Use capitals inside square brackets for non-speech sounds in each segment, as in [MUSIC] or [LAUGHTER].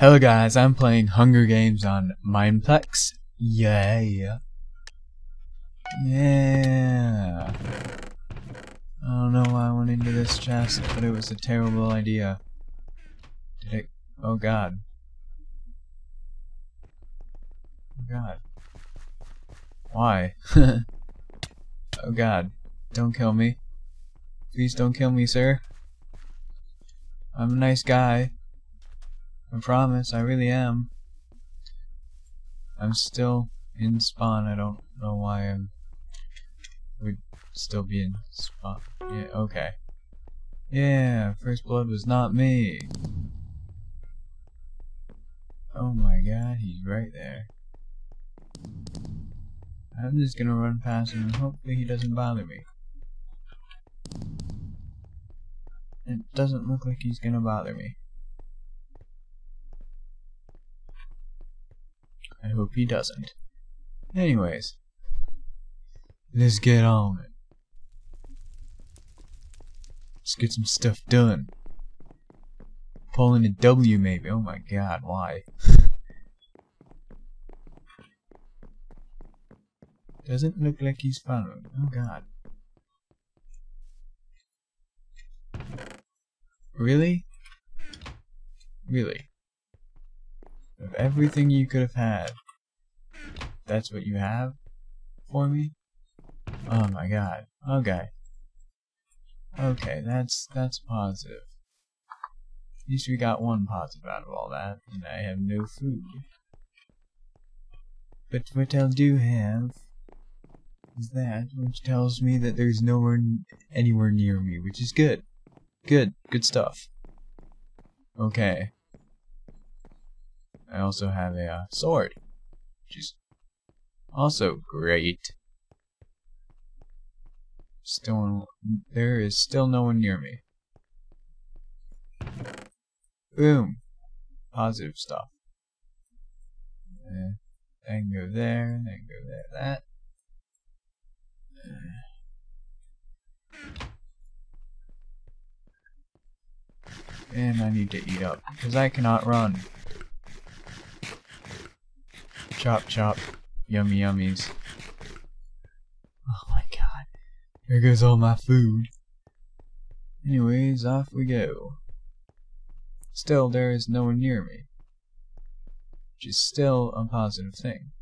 Hello guys, I'm playing Hunger Games on Mineplex. Yeah. Yeah. I don't know why I went into this chest, but it was a terrible idea. Did it? Oh god. Oh god. Why? [LAUGHS] oh god. Don't kill me. Please don't kill me, sir. I'm a nice guy. I promise, I really am. I'm still in spawn. I don't know why I'm would still be in spawn. Yeah, okay. Yeah, first blood was not me. Oh my god, he's right there. I'm just gonna run past him and hopefully he doesn't bother me. It doesn't look like he's gonna bother me. I hope he doesn't. Anyways, let's get on it. Let's get some stuff done. Pulling a W maybe. Oh my god, why? [LAUGHS] Doesn't look like he's following. Oh god. Really? Really? Of everything you could have had, that's what you have for me? Oh my god. Okay. Okay, that's that's positive. At least we got one positive out of all that, and I have no food. But what I do have is that, which tells me that there's nowhere anywhere near me, which is good. Good, good stuff. Okay. I also have a uh, sword, which is also great. Still, there is still no one near me. Boom. Positive stuff. Uh, then go there, then go there, that. And I need to eat up, because I cannot run. Chop chop. Yummy yummies. Oh my god. There goes all my food. Anyways, off we go. Still, there is no one near me. Which is still a positive thing.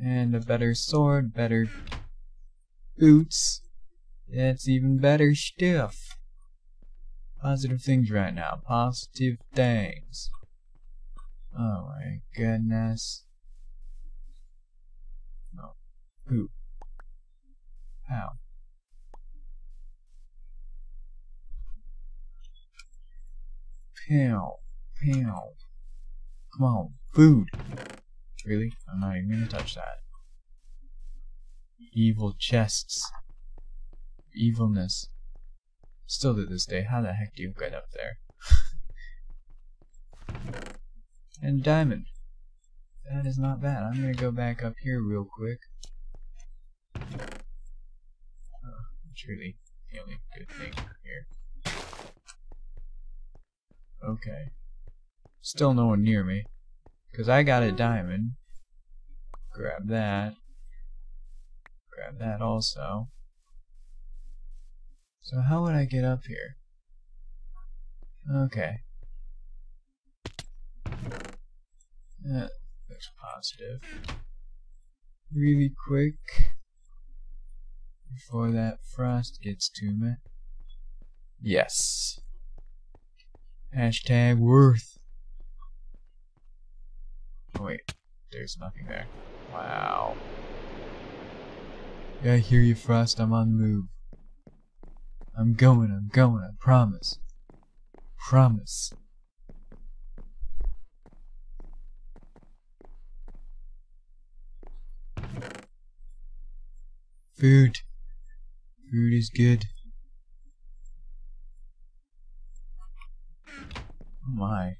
And a better sword, better boots. That's even better stuff. Positive things right now. Positive things. Oh my goodness. No. Who? How? Pow. Pow. Come on. Food. Really? I'm not even gonna touch that. Evil chests. Evilness. Still to this day, how the heck do you get up there? And diamond. That is not bad. I'm gonna go back up here real quick. Uh, it's really the only good thing here. Okay. Still no one near me. Because I got a diamond. Grab that. Grab that also. So how would I get up here? Okay. That looks positive. Really quick. Before that frost gets to me. Yes. Hashtag worth. Oh, wait. There's nothing there. Wow. Yeah, I hear you, Frost. I'm on the move. I'm going, I'm going, I promise. Promise. Food. Food is good. Oh my.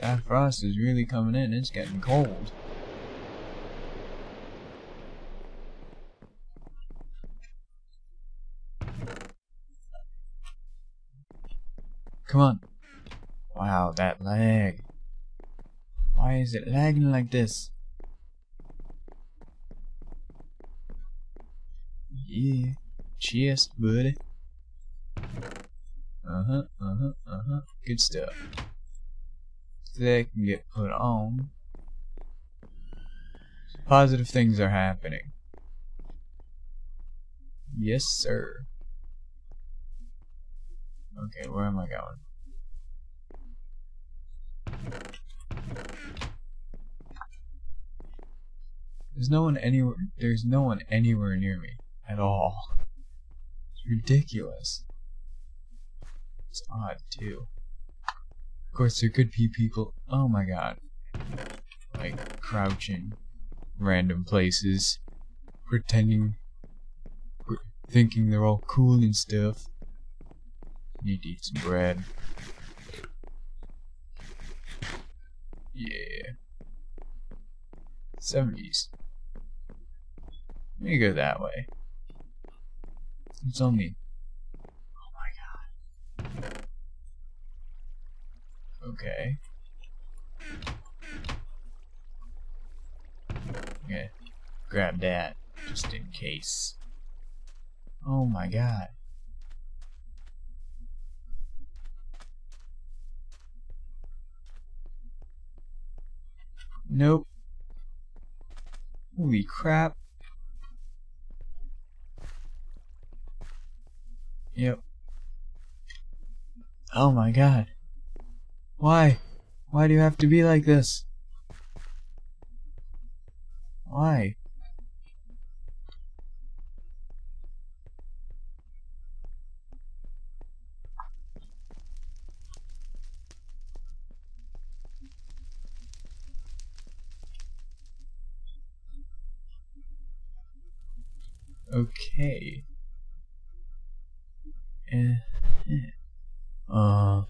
That frost is really coming in. It's getting cold. Come on. Wow, that lag. Why is it lagging like this? Yeah. Cheers, buddy. Uh-huh, uh-huh, uh-huh. Good stuff. That can get put on. Positive things are happening. Yes, sir. Okay, where am I going? There's no one anywhere. There's no one anywhere near me at all. It's ridiculous. It's odd too. Of course, there could be people. Oh my god, like crouching random places, pretending, thinking they're all cool and stuff. Need to eat some bread. Yeah. 70s. Let me go that way. It's only. Oh my god. Okay. Yeah. Grab that, just in case. Oh my god. Nope. Holy crap. Yep. Oh my god. Why? Why do you have to be like this? Why? Okay. Eh, eh. Uh.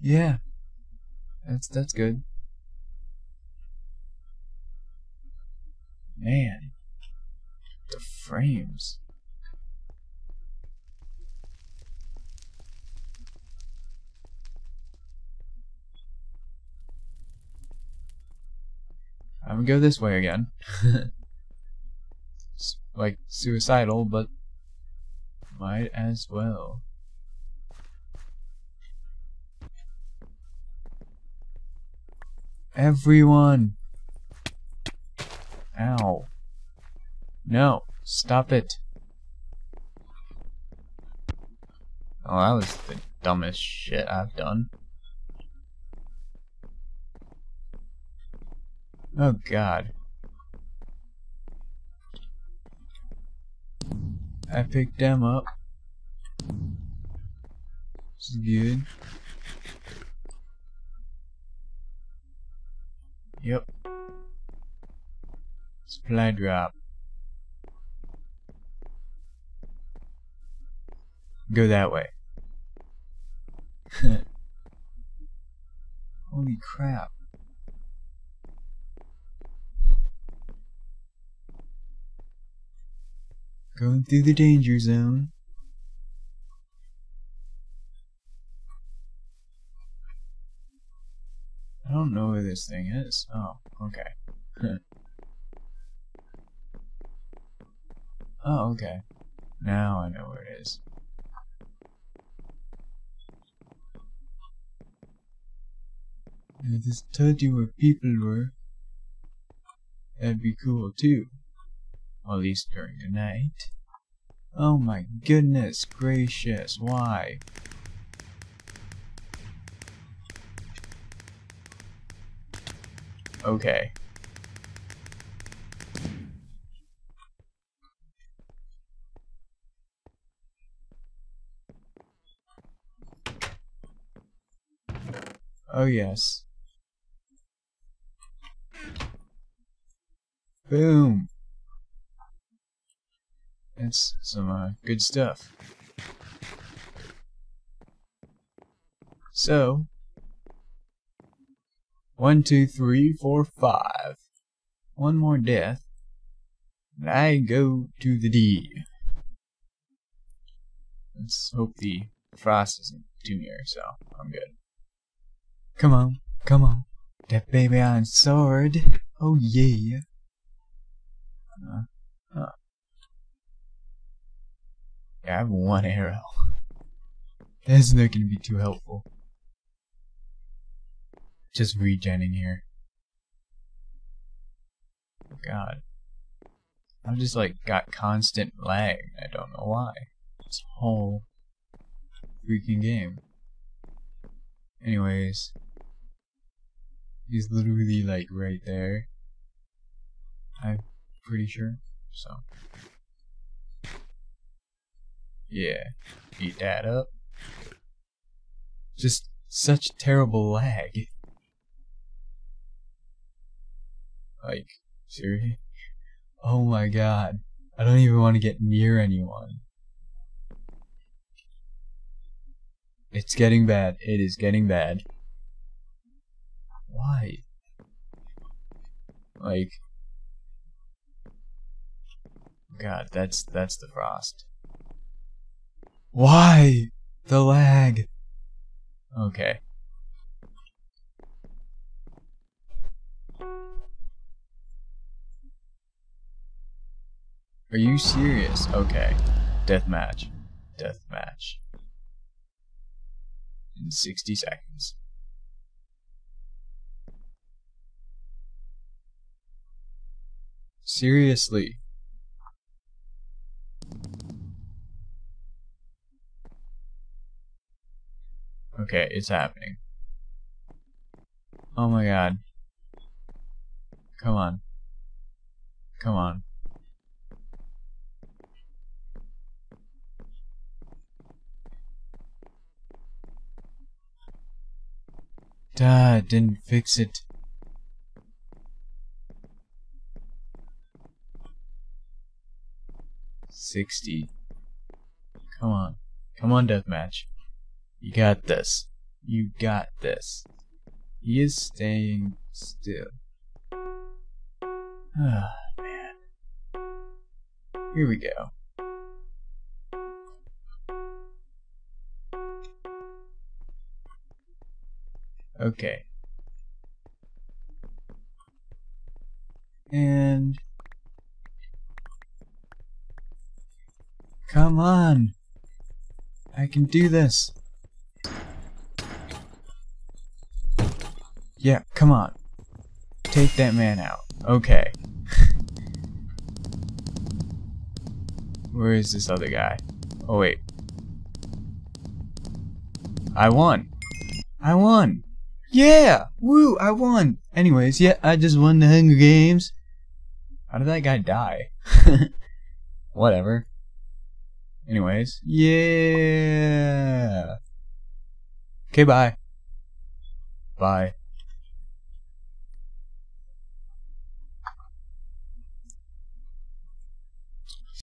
Yeah. That's that's good. Man. The frames. I'm gonna go this way again. [LAUGHS] like suicidal, but might as well. Everyone! Ow. No, stop it. Oh, that was the dumbest shit I've done. Oh god. I picked them up. This is good. Yep. Supply drop. Go that way. [LAUGHS] Holy crap. Going through the danger zone. I don't know where this thing is. Oh, okay. [LAUGHS] oh, okay. Now I know where it is. If this told you where people were, that'd be cool too. At least during the night. Oh my goodness gracious, why? Okay. Oh yes. Boom. That's some uh, good stuff. So, one, two, three, four, five. One more death. And I go to the D. Let's hope the frost isn't too near, so I'm good. Come on, come on. That baby on sword. Oh yeah. Uh, huh. Yeah, I have one arrow. [LAUGHS] That's not gonna be too helpful. Just regenning here. God. I've just like got constant lag. I don't know why. This whole freaking game. Anyways. He's literally like right there. I'm pretty sure. So. Yeah. Eat that up. Just such terrible lag. Like, seriously? Oh my god. I don't even want to get near anyone. It's getting bad. It is getting bad. Why? Like God, that's that's the frost. Why? The lag. Okay. Are you serious? Okay. Death match. Death match. In 60 seconds. Seriously. Okay, it's happening. Oh my god. Come on. Come on. Duh, didn't fix it. Sixty. Come on. Come on, deathmatch. You got this. You got this. He is staying still. Ah, man. Here we go. Okay. And... Come on! I can do this! Yeah, come on. Take that man out. Okay. [LAUGHS] Where is this other guy? Oh, wait. I won! I won! Yeah! Woo! I won! Anyways, yeah, I just won the Hunger Games. How did that guy die? [LAUGHS] Whatever. Anyways, yeah! Okay, bye. Bye.